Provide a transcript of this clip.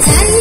Tell